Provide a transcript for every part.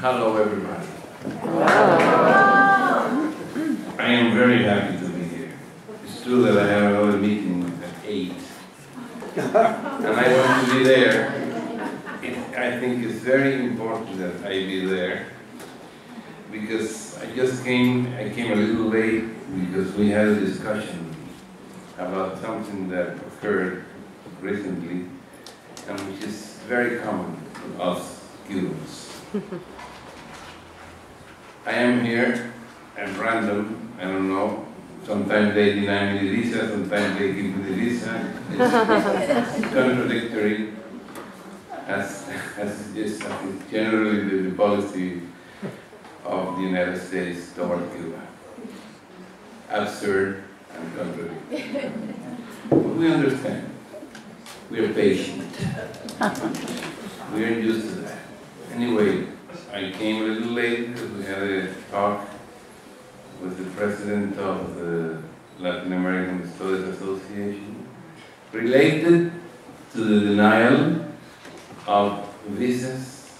Hello, everybody. I am very happy to be here. It's true that I have another meeting at eight, and I want to be there. It- I think it's very important that I be there, because I just came, I came a little late because we had a discussion about something that occurred recently, and which is very common to us Cubans. I am here at random, I don't know, sometimes they deny me the visa, sometimes they give me the visa. It's contradictory, as, as is generally the, the policy of the United States toward Cuba. Absurd and contradictory. But we understand, we are patient. We are used to that. Anyway, I came a little late. We had a talk with the president of the Latin American Studies Association related to the denial of visas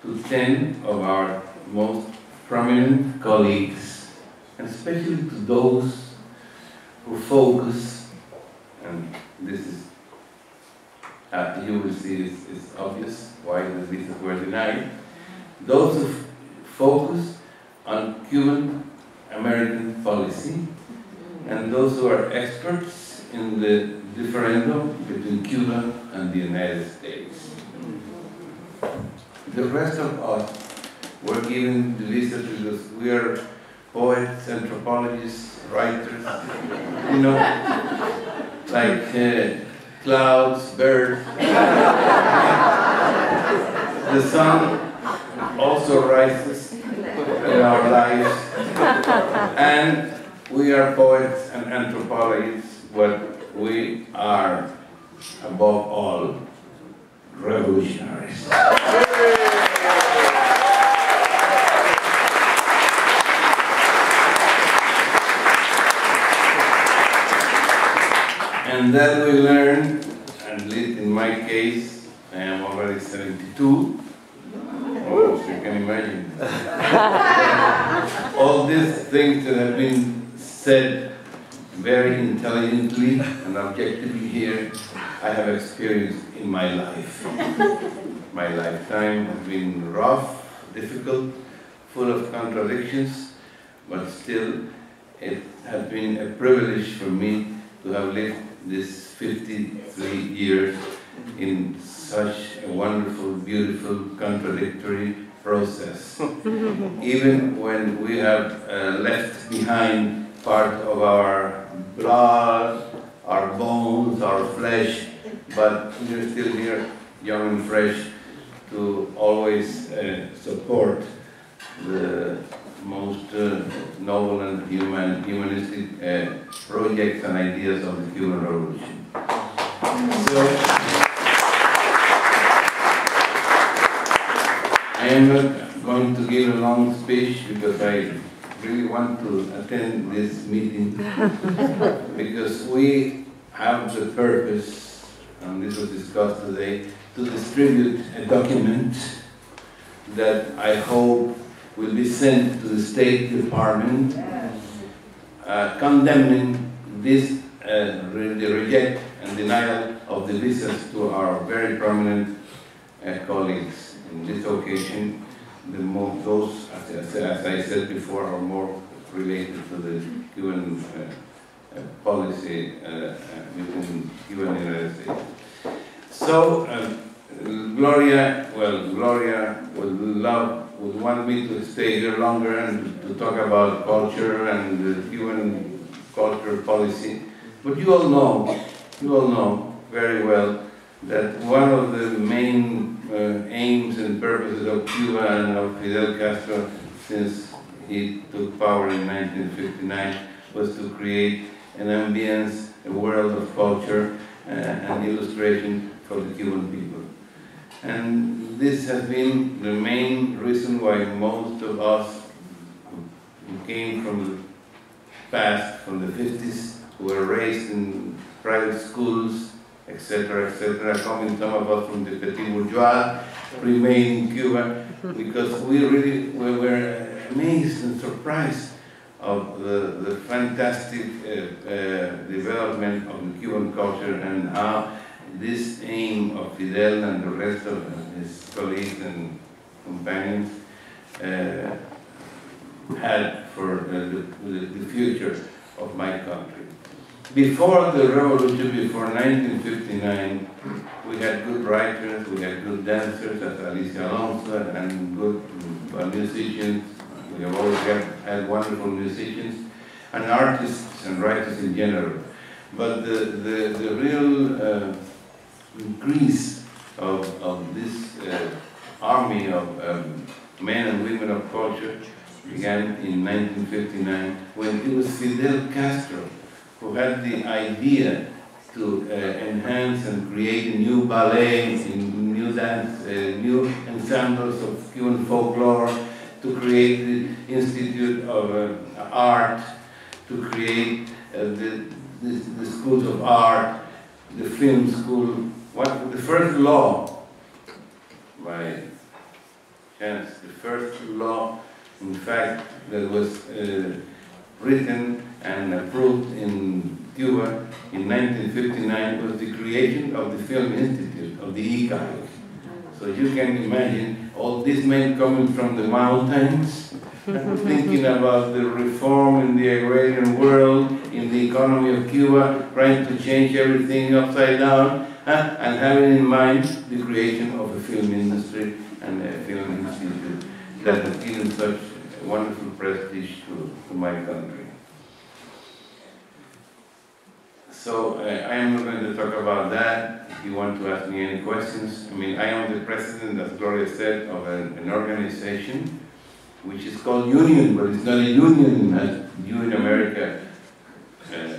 to 10 of our most prominent colleagues, and especially to those who focus, and this is, uh, you will see it's, it's obvious why the visas were denied, those who focus on Cuban American policy and those who are experts in the differential between Cuba and the United States. The rest of us were given the visa because we are poets, anthropologists, writers, you know, like uh, clouds, birds. the sun also rises in our lives. And we are poets and anthropologists, but we are, above all, revolutionaries. And then we learn, at least in my case, I am already 72. Oh, so you can imagine. All these things that have been said very intelligently and objectively here, I have experienced in my life. My lifetime has been rough, difficult, full of contradictions, but still it has been a privilege for me to have lived this 53 years in such a wonderful, beautiful, contradictory process. Even when we have uh, left behind part of our blood, our bones, our flesh, but we're still here, young and fresh, to always uh, support the most uh, noble and human, humanistic uh, projects and ideas of the human Revolution. So, I am not going to give a long speech because I really want to attend this meeting because we have the purpose, and this was discussed today, to distribute a document that I hope will be sent to the State Department uh, condemning this, uh, the reject and denial of the visas to our very prominent uh, colleagues. In this occasion, the more, those, as, as I said before, are more related to the Cuban uh, uh, policy uh, uh, between Cuba United States. So, uh, Gloria, well, Gloria would love, would want me to stay here longer and to talk about culture and the Cuban culture policy. But you all know, you all know very well that one of the main uh, aims and purposes of Cuba and of Fidel Castro since he took power in 1959 was to create an ambience, a world of culture uh, and illustration for the Cuban people. And this has been the main reason why most of us who came from the past, from the 50s, who were raised in private schools, etc., etc., coming some of us from the petit bourgeois, remain in Cuba, because we really we were amazed and surprised of the, the fantastic uh, uh, development of the Cuban culture and how this aim of Fidel and the rest of his colleagues and companions uh, had for the, the, the future of my country. Before the revolution, before 1959, we had good writers, we had good dancers, as Alicia Alonso, and good uh, musicians. We have always had, had wonderful musicians, and artists and writers in general. But the, the, the real uh, increase of, of this uh, army of um, men and women of culture began in 1959 when it was Fidel Castro who had the idea to uh, enhance and create new ballets, new dance, uh, new ensembles of Cuban folklore, to create the Institute of uh, Art, to create uh, the, the, the schools of art, the film school. What the first law, by chance, the first law, in fact, that was uh, written and approved in Cuba in 1959 was the creation of the Film Institute, of the ICAIC. So you can imagine all these men coming from the mountains, thinking about the reform in the agrarian world, in the economy of Cuba, trying to change everything upside down, and having in mind the creation of a film industry and a film institute that has given such wonderful prestige to, to my country. So uh, I am not going to talk about that. If you want to ask me any questions, I mean, I am the president, as Gloria said, of an, an organization which is called Union, but it's not a union as you in America uh,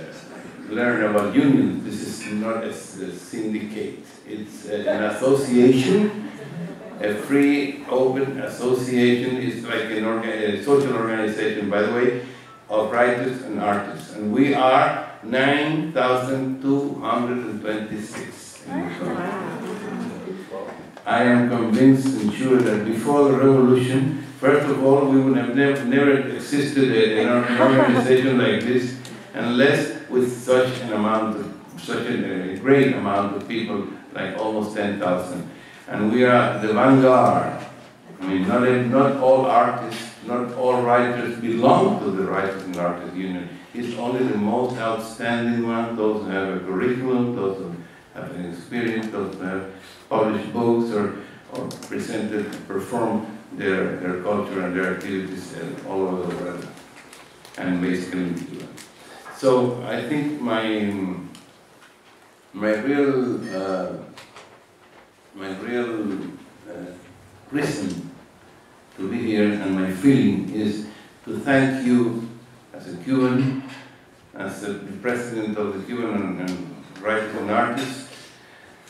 learn about unions. This is not a, a syndicate. It's a, an association, a free, open association. It's like an orga a social organization, by the way, of writers and artists. And we are 9,226 I am convinced and sure that before the revolution, first of all, we would have never, never existed in an organization like this unless with such an amount of, such a, great amount of people, like almost 10,000. And we are the vanguard. I mean, not, not all artists, not all writers belong to the Writers and Artists Union It's only the most outstanding one, those who have a curriculum, those who have an experience, those who have published books or, or presented, performed their, their culture and their activities all over the world, and basically in Cuba. So I think my, my real, uh, my real uh, reason to be here and my feeling is to thank you as a Cuban, as the president of the Cuban and, and artists,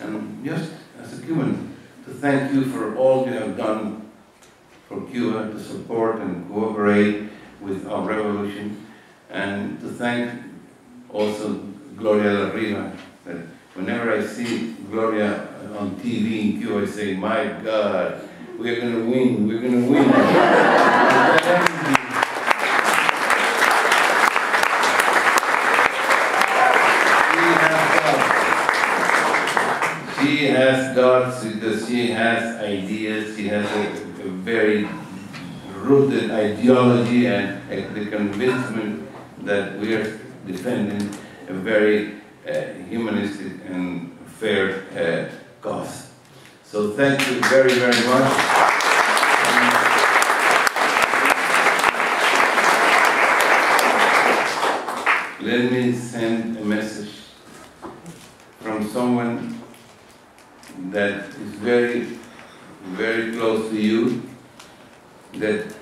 and just as a Cuban, to thank you for all you have done for Cuba to support and cooperate with our revolution, and to thank also Gloria La Riva, that whenever I see Gloria on TV in Cuba, I say, my God, we're going to win, we're going to win. she has because she has ideas, she has a, a very rooted ideology and the convincement that we are defending a very uh, humanistic and fair uh, cause. So thank you very, very much. Let me send a message from someone that is very, very close to you, that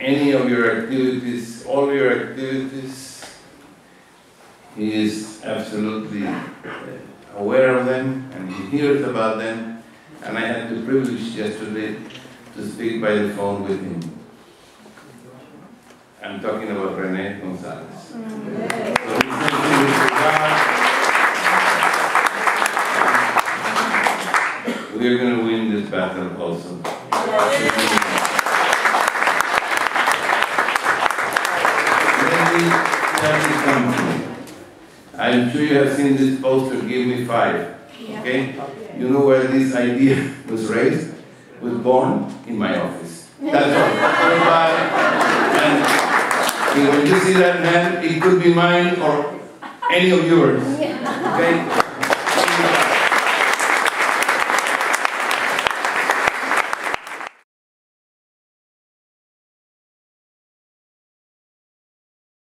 any of your activities, all your activities, he is absolutely aware of them and he hears about them. And I had the privilege yesterday to speak by the phone with him. I'm talking about Rene Gonzalez. Mm. So we're going to win this battle also. I'm sure you have seen this poster, Give Me Five. Okay? You know where this idea was raised? Was born in my office. That's all. and when you see that man, it could be mine or any of yours. Okay?